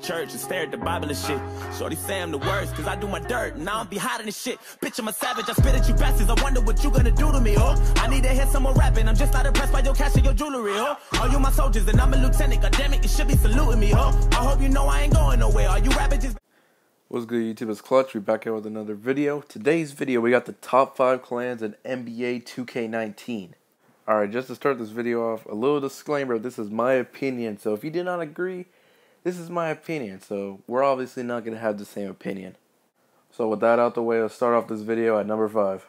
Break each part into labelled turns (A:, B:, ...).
A: church and stare at the Bible and shit. Shorty say I'm the worst, cause I do my dirt, and I don't be hiding this shit. Bitch, I'm a savage, I spit at you bastards, I wonder what you gonna do to me, huh? I need to hear more rapping, I'm just not impressed by your cash and your jewelry, oh. huh? Are you my soldiers, and I'm a lieutenant, god damn it, you should be saluting me, huh? I hope you know I ain't going nowhere, are you rapping just...
B: What's good YouTube, it's Clutch, we back here with another video. Today's video, we got the top 5 clans in NBA 2K19. Alright, just to start this video off, a little disclaimer, this is my opinion, so if you did not agree, this is my opinion, so we're obviously not going to have the same opinion. So with that out the way, let's start off this video at number 5.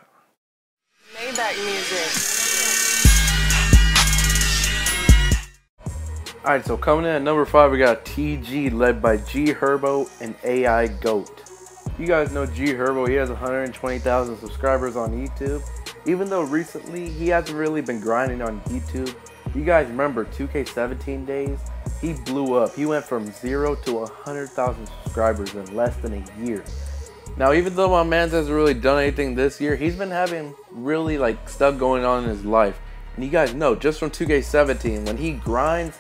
C: Maybach music.
B: Alright, so coming in at number 5, we got TG led by G Herbo and AI GOAT. You guys know G Herbo, he has 120,000 subscribers on YouTube. Even though recently he hasn't really been grinding on YouTube, you guys remember 2K17 days? He blew up. He went from 0 to 100,000 subscribers in less than a year. Now, even though my man hasn't really done anything this year, he's been having really like stuff going on in his life. And you guys know, just from 2K17, when he grinds,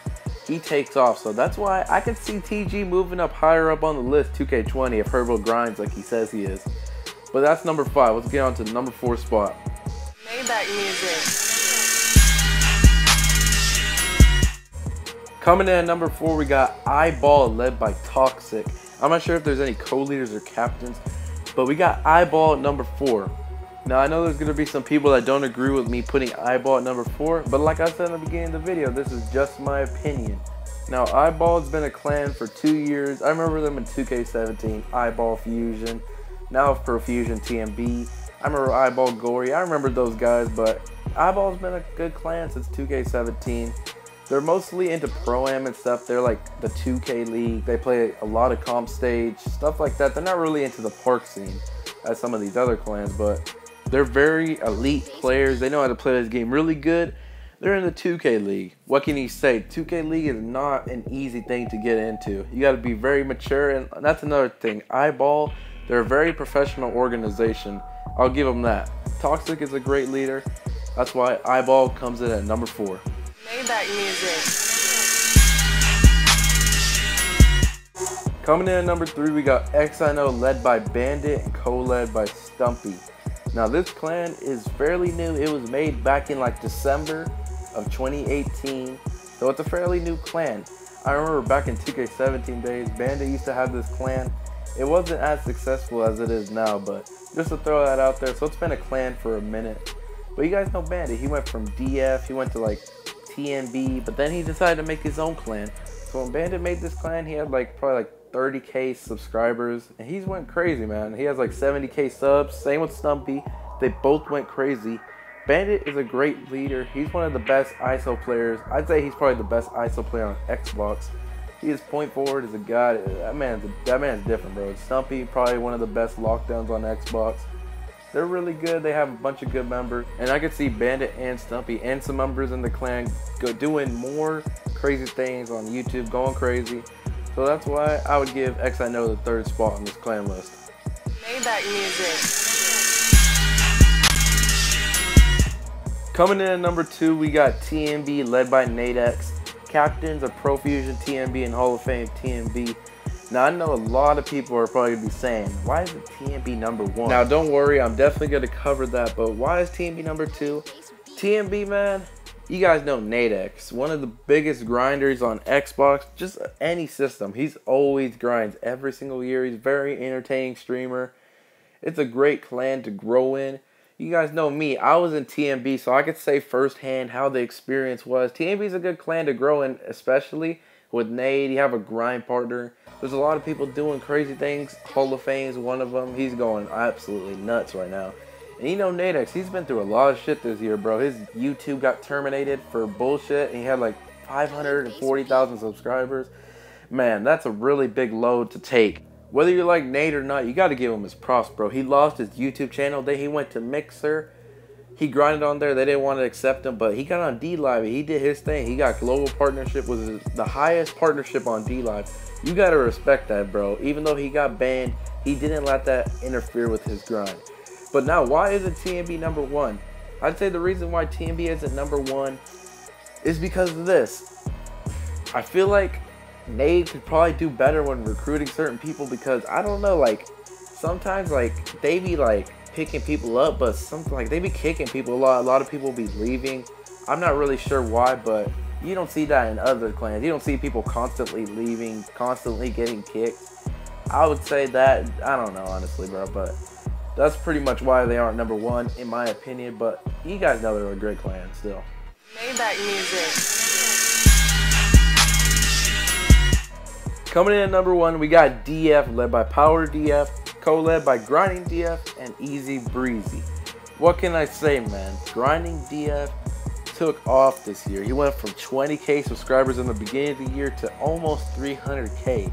B: he takes off. So that's why I can see TG moving up higher up on the list 2K20 if Herbo grinds like he says he is. But that's number five. Let's get on to the number four spot.
C: Maybach music.
B: Coming in at number four, we got Eyeball led by Toxic. I'm not sure if there's any co-leaders or captains, but we got Eyeball at number four. Now I know there's gonna be some people that don't agree with me putting Eyeball at number four, but like I said in the beginning of the video, this is just my opinion. Now Eyeball has been a clan for two years. I remember them in 2K17, Eyeball Fusion, now Pro Fusion TMB. I remember Eyeball Gory. I remember those guys, but Eyeball's been a good clan since 2K17. They're mostly into pro-am and stuff. They're like the 2K League. They play a lot of comp stage, stuff like that. They're not really into the park scene as some of these other clans, but they're very elite players. They know how to play this game really good. They're in the 2K League. What can you say? 2K League is not an easy thing to get into. You got to be very mature, and that's another thing. Eyeball, they're a very professional organization. I'll give them that. Toxic is a great leader. That's why Eyeball comes in at number four.
C: Maybach music.
B: Coming in at number three, we got XINO led by Bandit and co-led by Stumpy. Now this clan is fairly new. It was made back in like December of 2018. So it's a fairly new clan. I remember back in 2K17 days, Bandit used to have this clan. It wasn't as successful as it is now, but just to throw that out there. So it's been a clan for a minute. But you guys know Bandit. He went from DF, he went to like TMB, but then he decided to make his own clan. So when Bandit made this clan, he had like probably like 30k subscribers, and he's went crazy, man. He has like 70k subs. Same with Stumpy. They both went crazy. Bandit is a great leader. He's one of the best ISO players. I'd say he's probably the best ISO player on Xbox. He is point forward as a god. That man's that man's different, bro. Stumpy probably one of the best lockdowns on Xbox. They're really good. They have a bunch of good members, and I could see Bandit and Stumpy and some members in the clan go doing more crazy things on YouTube, going crazy. So that's why I would give X I Know the third spot on this clan list.
C: Maybach music.
B: Coming in at number two, we got TMB led by Nadex, captains of Profusion TMB and Hall of Fame TMB. Now I know a lot of people are probably gonna be saying, why is TMB number one? Now don't worry, I'm definitely gonna cover that, but why is TMB number two? TMB man, you guys know Nadex, one of the biggest grinders on Xbox, just any system. He's always grinds every single year. He's very entertaining streamer. It's a great clan to grow in you guys know me. I was in TMB, so I could say firsthand how the experience was. TMB is a good clan to grow in, especially with Nade. You have a grind partner. There's a lot of people doing crazy things. Hall of Fame's one of them. He's going absolutely nuts right now. And you know Nadex, he's been through a lot of shit this year, bro. His YouTube got terminated for bullshit, and he had like 540,000 subscribers. Man, that's a really big load to take. Whether you like Nate or not, you got to give him his props, bro. He lost his YouTube channel. Then he went to Mixer. He grinded on there. They didn't want to accept him, but he got on DLive. And he did his thing. He got global partnership was the highest partnership on DLive. You got to respect that, bro. Even though he got banned, he didn't let that interfere with his grind. But now, why isn't TMB number one? I'd say the reason why TMB isn't number one is because of this. I feel like Nate could probably do better when recruiting certain people because I don't know, like sometimes like they be like picking people up, but something like they be kicking people a lot. A lot of people be leaving. I'm not really sure why, but you don't see that in other clans. You don't see people constantly leaving, constantly getting kicked. I would say that I don't know honestly, bro, but that's pretty much why they aren't number one in my opinion. But you guys know they're a great clan still.
C: Maybach music.
B: Coming in at number one, we got DF led by Power DF, co-led by Grinding DF and Easy Breezy. What can I say, man? Grinding DF took off this year. He went from 20k subscribers in the beginning of the year to almost 300k.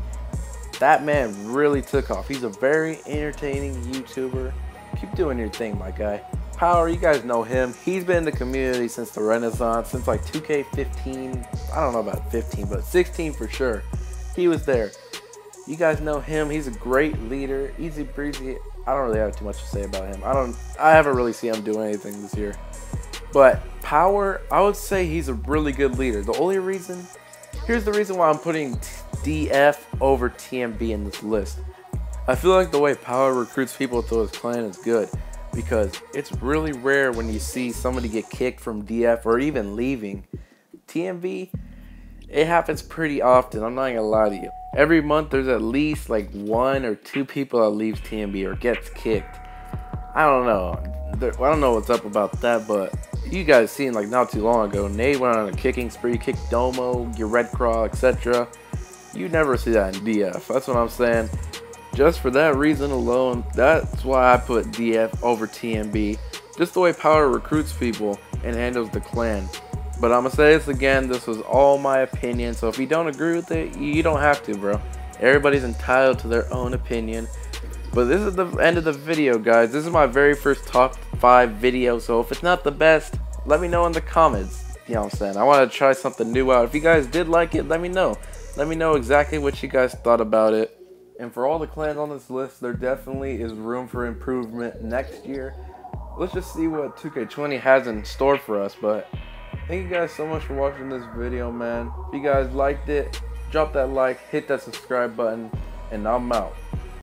B: That man really took off. He's a very entertaining YouTuber. Keep doing your thing, my guy. Power, you guys know him. He's been in the community since the Renaissance, since like 2K15. I don't know about 15, but 16 for sure. He was there. You guys know him. He's a great leader. Easy breezy. I don't really have too much to say about him. I don't. I haven't really seen him do anything this year. But Power, I would say he's a really good leader. The only reason, here's the reason why I'm putting DF over TMB in this list. I feel like the way Power recruits people to his clan is good because it's really rare when you see somebody get kicked from DF or even leaving. TMB, it happens pretty often. I'm not gonna lie to you. Every month there's at least like one or two people that leaves TMB or gets kicked. I don't know. I don't know what's up about that, but you guys seen like not too long ago, Nate went on a kicking spree, kicked Domo, your Red Craw, etc. You never see that in DF. That's what I'm saying. Just for that reason alone, that's why I put DF over TMB. Just the way Power recruits people and handles the clan. But I'm gonna say this again, this was all my opinion, so if you don't agree with it, you don't have to, bro. Everybody's entitled to their own opinion. But this is the end of the video, guys. This is my very first top 5 video, so if it's not the best, let me know in the comments. You know what I'm saying? I want to try something new out. If you guys did like it, let me know. Let me know exactly what you guys thought about it. And for all the clans on this list, there definitely is room for improvement next year. Let's just see what 2K20 has in store for us, but thank you guys so much for watching this video, man. If you guys liked it, drop that like, hit that subscribe button, and I'm out.